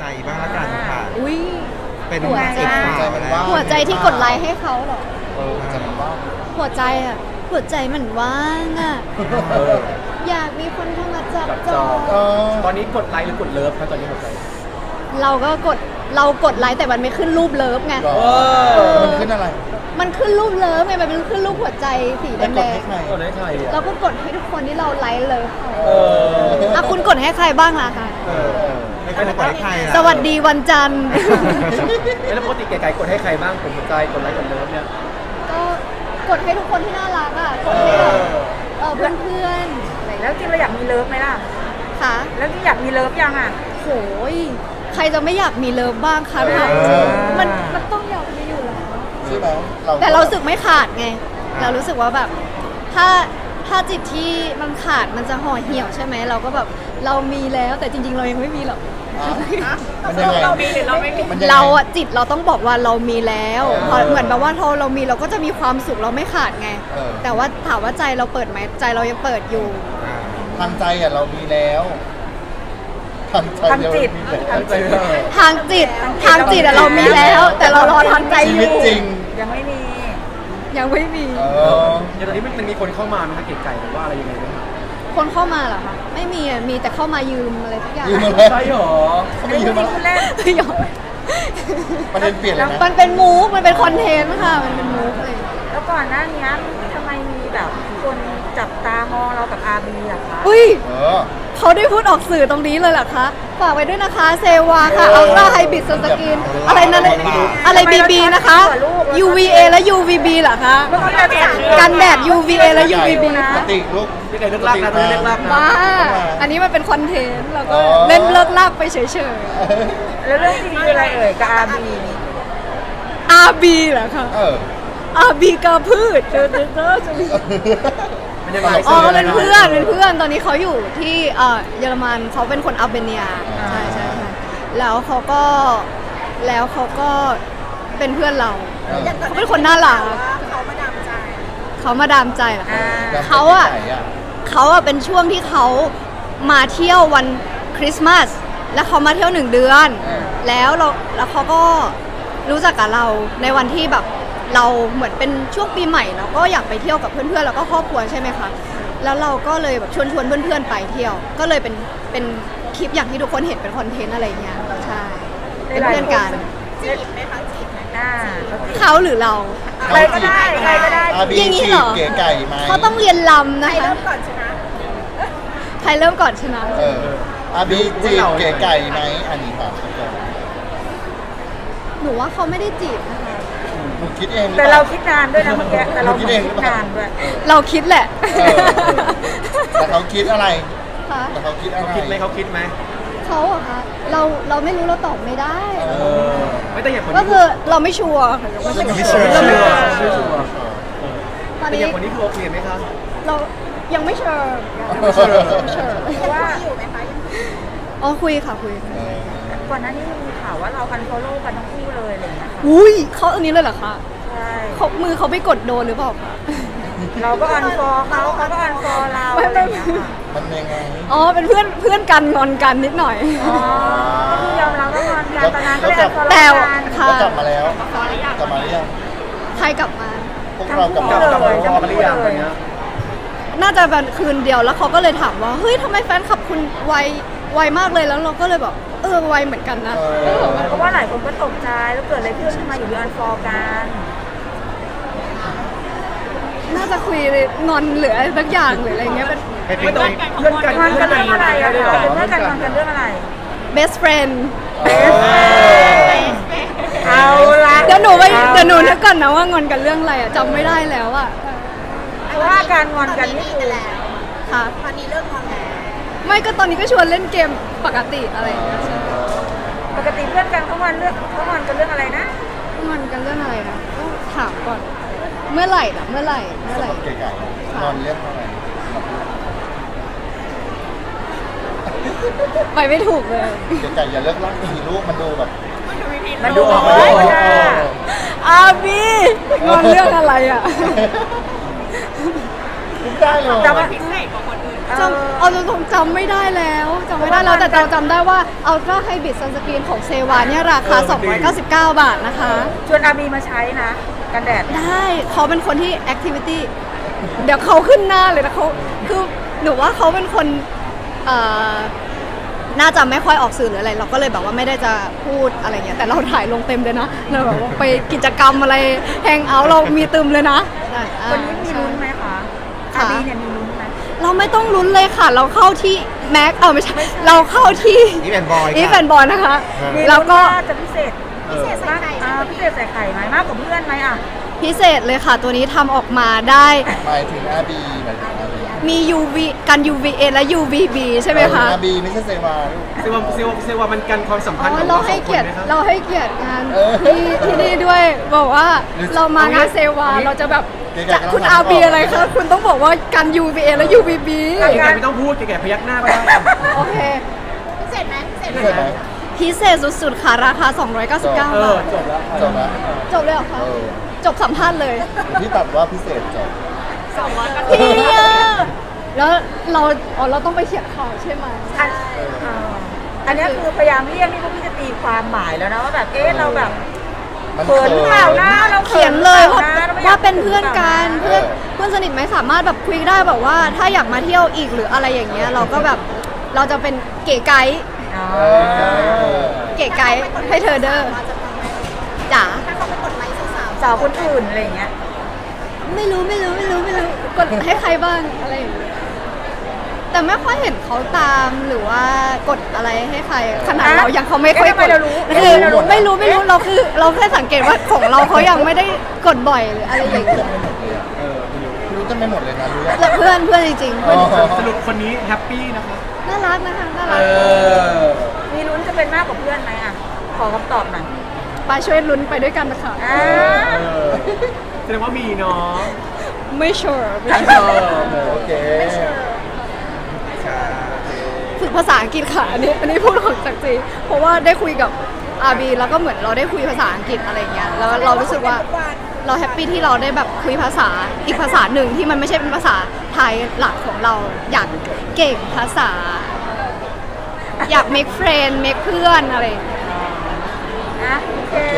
ใจบ้างละกันค่ะ อุ้ยเป็นหัวใจเอกสาวแล้วหัวใจที่กดไลค์ให้เขาเหรอเออจะมาว่าหัวใจอะหัวใจมันว่างอะเอออยากมีคนเข้ามาจับจับจจอองเออตอนนี้กดไลค์หรือกด love ครับตอนนี้หัวใจเราก็กดเรากดไลค์แต่มันไม่ขึ้นรูป love ไงหรอเออมันขึ้นอะไร มันขึ้นรูป love ไงมันเป็นขึ้นรูปหัวใจสีไม่กแดดงให้ใครกดให้ใครๆอะเราก็กดให้ทุกคนที่เราไลค์เลยค่ะเอออะคุณกดให้ใครบ้างล่ะคะเออ ไม่เป็นกดให้ใครอะสวัสดีวันจันทร์ แล้วปกติไก่ๆกดให้ใครบ้างผมหัวใจกดไลค์กด love เนี่ย ก็กดให้ทุกคนที่น่ารักอะกดให้แบบเออเพื่อนแล้วจริงเราอยากมี love ไหมล่ะ ๆค่ะแล้วจริงอยากมี love ยังอะ โหยใครจะไม่อยากมี love บ้างคะถามจริงมันมันต้องอยากมีอยู่แล้ว ใช่ไหมแต่เรารู้สึกไม่ขาดไง เรารู้สึกว่าแบบ ถ้าถ้าจิตที่มันขาดมันจะห่อเหี่ยวใช่ไหม เราก็แบบเรามีแล้วแต่จริง ๆ เรายังไม่มีหรอกอะ มันยังไง เรามีหรือเราไม่มีมันยังไง เราอะจิตเราต้องบอกว่าเรามีแล้วพอเหมือนแบบว่าพอเรามีเราก็จะมีความสุขเราไม่ขาดไง เออ แต่ว่าถามว่าใจเราเปิดไหมใจเรายังเปิดอยู่อ่าทางใจอะเรามีแล้วทางใจทางจิต เรามีแล้วตั้งใจเลยทางจิตทางจิตอะเรามีแล้ว แต่เรารอทางใจอชีวิตยู่จริงยังไม่มี ยังไม่มี เออเดี๋ยวตอนนี้มันมีคนเข้ามาไหมคะไก่ๆหรือว่าอะไรยังไงไหมครับ คนเข้ามาเหรอคะไม่มีอะมีแต่เข้ามายืมอะไรสักอย่างยืมอะไรใช่หรอเขาไม่ยืมมาคุณเล่นหยอกประเด็นเปลี่ยนเลยนะมันเป็น move มันเป็นคอนเทนต์ค่ะ มันเป็น move อะไรอย่างเงี้ยแล้วก่อนหน้านี้ทำไมมีแบบคนจับตามองเรากับอาบีอะคะอุ้ยเออ เขาได้พูดออกสื่อตรงนี้เลยเหรอคะ ฝากไว้ด้วยนะคะ เซวาค่ะ Ultra Hybrid Sunscreen อะไรนั่นเลยอะไร BB นะคะ UVA และ UVB เหรอคะเมื่อกี้เราจะสั่งกันแดด UVA และ UVB ปกติลูกพี่ไก่เลิกลากนะพี่เลิกลากนะว้าอันนี้มันเป็นคอนเทนต์เราก็อ๋อเล่นเลิกลากไปเฉยแล้วเรื่องจริงคืออะไรเอ่ยกับอาบีๆ RB เหรอคะเออ RB กาพืชเจอเจอเจอ เจอมันยังไงอ๋อเป็นเพื่อนเป็นเพื่อนตอนนี้เขาอยู่ที่เอ่อเยอรมันเขาเป็นคนอัลเบเนียใช่ใช่ใช่แล้วเขาก็แล้วเขาก็เป็นเพื่อนเราเออเขาเป็นคนน่ารักเขามาดามใจเหรอคะเขาอะไหนอะเขาอะเป็นช่วงที่เขามาเที่ยววันคริสต์มาสแล้วเขามาเที่ยวหนึ่งเดือน แล้วเราแล้วเขาก็รู้จักกับเราในวันที่แบบ เราเหมือนเป็นช่วงปีใหม่เราก็อยากไปเที่ยวกับเพื่อนๆแล้วก็ครอบครัวใช่ไหมคะแล้วเราก็เลยแบบชวนชวนๆเพื่อนๆไปเที่ยว ก็เลยเป็นเป็นคลิปอย่างที่ทุกคนเห็นเป็นคอนเทนต์อะไรเงี้ยใช่เป็นเพื่อนกันอ่าเขาหรือเราใครก็ได้ใครก็ได้อาบีอย่างนี้จีเหรบอเก๋ไก่ไหมเขาต้องเรียนลำนะคะใครเริ่มก่อนชนะใครเริ่มก่อนชนะเอออาบีจีบเก๋ไก่ไหมอันนี้ค่ะหนูว่าเขาไม่ได้จีบนะคะ หนูคิดเองหอแต่ปล่เราคิดนานด้วยนะเมื่อกี้แต่เราคิดเหมืเออนงหคิรือดเปล่านานด้วยเราคิดแหละเออแต่เขาคิดอะไรคะแต่เขาคิดอะไรเขาคิดไหมเขาคิดไหมเขาอะคะเราเราไม่รู้เราตอบไม่ได้เอเอออไม่แต่อย่างคนก็นี้คือเราไม่ชัวร์ค่ะเราไม่ไม่ชัวร์เชื่อเราไม่ไม่ชัวร์ตอนแต่อนี้ย่างคนนี้คือโอเคไหมคะเรายังไม่เชัวร์ไม่เชื่อไม่เชัวร์เพราะว่าอ๋อคุยค่ะคุย เออก่อนหน้านี้มีข่าวว่าเราคันโฟโล่กันทั้งคู่เลยอะไรอย่างเงี้ยค่ะอุ้ยเขาอันนี้เลยเหรอคะใช่เขามือเขาไปกดโดนหรือเปล่าคะเราก็อันฟอร์เขาเขาก็อันฟอร์เราอะไรอย่างเงี้ยค่ะมันยังไงอ๋อเป็นเพื่อนเพื่อนกันงอนกันนิดหน่อย อ๋อก็คือยอมรับว่างอนกันตอนนั้นก็เลยอันฟอร์แต่เรากัน ค่ะแล้วกลับมาแล้วกลับมาหรือยังใครกลับมา พวกเรากลับกลัมาบกลับมาพอกันหรือยังตอนเนี้ย น่าจะเป็นคืนเดียวแล้วเขาก็เลยถามว่าเฮ้ยทำไมแฟนคลับคุณไวไวมากเลยแล้วเราก็เลยแบบ เออไวเหมือนกันนะเพราะว่าหลายคนก็ตกใจแล้วเกิดอะไรขึ้นทำไมอยู่ดีอันฟอร์กันน่าจะคุยงอนหรืออะไรสักอย่างหรืออะไรเงี้ยเป็นเป็ไม่นต้องเพื่อนกันงอนกันเรื่องอะไรอะเพื่คะอนเป็นเพื่อนกันงอนกันเรื่องอะไร best friend เอาละเดี๋ยวหนูไปเดี๋ยวหนูนึกก่อนนะว่างอนกันเรื่องอะไรอะจำไม่ได้แล้วอะเพราะว่าการงอนกันนี่คือค่ะตอนนี้เลิกงอนแล้ว ไม่ก็ตอนนี้ก็ชวนเล่นเกมปกติอะไรอย่างเงี้ยใช่ปกติเพื่อนกันเขางอนเรื่องเขางอนกันเรื่องอะไรนะงอนกันเรื่องอะไรนะต้องถามก่อน เมื่อไหร่นะเมื่อไหร่เมื่อไหร่เก๋ไก่นอนเรื่องอะไรไปไม่ถูกเลยเก๋ไก่อย่าเลิกลากทีลูกมันดูแบบมันดูออกน้มาอยดูออกค่ะอาบีงอนเรื่องอะไรอะคุ้มได้เลยแต่ว่า จำเอาตรงๆจำไม่ได้แล้วจำไม่ได้แล้วแต่เราจำได้ว่า Ultra Hybrid Sunscreen ของเซวาเนี่ยราคา 299 บาทนะคะ ชวนอาบีมาใช้นะ กันแดด ได้เขาเป็นคนที่ Activity เดี๋ยวเขาขึ้นหน้าเลยนะเขาคือหนูว่าเขาเป็นคนเอ่อน่าจะไม่ค่อยออกสื่อหรืออะไร เราก็เลยแบบว่าไม่ได้จะพูดอะไรเงี้ยแต่เราถ่ายลงเต็มเลยนะเราแบบว่าไปกิจกรรมอะไรแฮงเอาท์เรามีตึมเลยนะใช่อ่าวันนี้มีลุ้นไหมคะค่ะอาบีเนี่ยมีลุ้นไหม เราไม่ต้องลุ้นเลยค่ะ เราเข้าที่แม็กเออไม่ใช่เราเข้าที่นี่เป็นบอยอีค่ะแฟนบอลนะคะ มีแล้วลุ้นก็ว่าจะพิเศษพิเศษใส่ไข่อ่าพิเศษใส่ไข่ไหมมากกว่าเพื่อนไหมอะพิเศษเลยค่ะ ตัวนี้ทำออกมาได้ หมายถึงอาบีหมายถึงอาบีมี UV กัน UVA และ UVB ใช่ไหมคะอาบีไม่ใช่เซวาลูก เซวาเซวาเซวามันกันความสัมอ๋พันธ์อของเราเราสให้องคเกียรนติไหมครับ เราให้เกียรติงานเออ ที่ที่นี่ด้วย บอกว่าเรามางานเซวาเราจะแบบเก๋ๆ จะก็คุณทำอาบีออกอะไรคะ คุณต้องบอกว่ากัน UVA และ UVB แก่ๆไม่ต้องพูดแก่ๆพยักหน้าก็ได้โอเคพิเศษไหมพิเศษสุดๆค่ะ ราคา 299 บาเออทจบแล้วจบแล้วจบเลยเหรอคะเออจบสัมภาษณ์เลยพี่ตัดว่าพิเศษจบพี่อะแล้วเราอ๋อเราต้องไปเขียนข่าวใช่ไหมอันอ่าอันเนี้ยคือพยายามเลี่ยงที่พวกพี่จะตีความหมายแล้วนะว่าแบบเอ๊ะเราแบบ มันเขินหรือเปล่านะเราเขียนเลยว่าขินหรือปล่นะรไม่อยว่าเป็นเพื่อนกันเอเพื่อนอเพื่อนสนิทไหมสามารถแบบคุยได้แบบว่า ถ้าอยากมาเที่ยวอีกหรืออะไรอย่างเงี้ย เราก็แบบเราจะเป็นเก๋ไกด์อ๋อเออเก๋ไกด์ให้เธอเด้อจ๋าสาวคนอื่นอะไรอย่างเงี้ยไม่รู้ไม่รู้ไม่รู้ไม่รู้กดให้ใครบ้างอะไรอย่างเงี้ย แต่ไม่ค่อยเห็นเขาตามหรือว่ากดอะไรให้ใคร ขนาดอะเรายังเขาไม่ค่อยเอ๊ะทำกไมดเรารู้คือเอ๊ะเรารู้ไม่รู้ไม่รู้เราคือ เราแค่สังเกตว่าของเราเขายังไม่ได้กดบ่อยหรืออะไรอย่างเงี้ยไม่หมดเลยอะรู้จะไม่หมดเลยนะรู้ว่าแต่เพื่อนเพื่อนจริงๆเพื่อนอ๋อสรุปคนนี้แฮปปี้นะคะน่ารักนะคะน่ารักอมีลุ้นจะเป็นมากกว่าเพื่อนไหมอะขอคำตอบหน่อยไปช่วยลุ้นไปด้วยกันนะคะอ่าเออแสดงว่ามีเนาะไม่ชัวร์ไม่เอชัวร์อโอเคฝึก ภาษาอังกฤษค่ะอันนี้อันนี้พูดของจากจริงเพราะว่าได้คุยกับอาบีแล้วก็เหมือนเราได้คุยภาษาอังกฤษอะไรอย่างเงี้ยแล้วเรารู้สึกว่าเราแฮปปี้ที่เราได้แบบคุยภาษาอีกภาษาหนึ่งที่มันไม่ใช่เป็นภาษาไทยหลักของเราอยากเก่งภาษา อยาก make friend make เพื่อนอะไรอย่างเงี้ยนะโอเค